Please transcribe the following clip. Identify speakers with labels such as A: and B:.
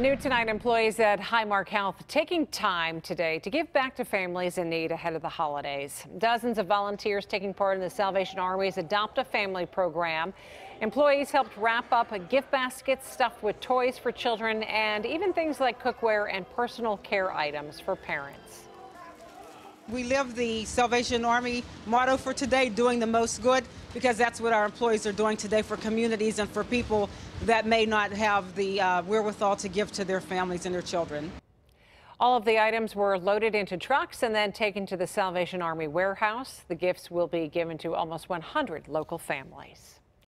A: New tonight, employees at Highmark Health taking time today to give back to families in need ahead of the holidays. Dozens of volunteers taking part in the Salvation Army's Adopt a Family program. Employees helped wrap up a gift baskets stuffed with toys for children and even things like cookware and personal care items for parents.
B: We live the Salvation Army motto for today, doing the most good, because that's what our employees are doing today for communities and for people that may not have the uh, wherewithal to give to their families and their children.
A: All of the items were loaded into trucks and then taken to the Salvation Army warehouse. The gifts will be given to almost 100 local families.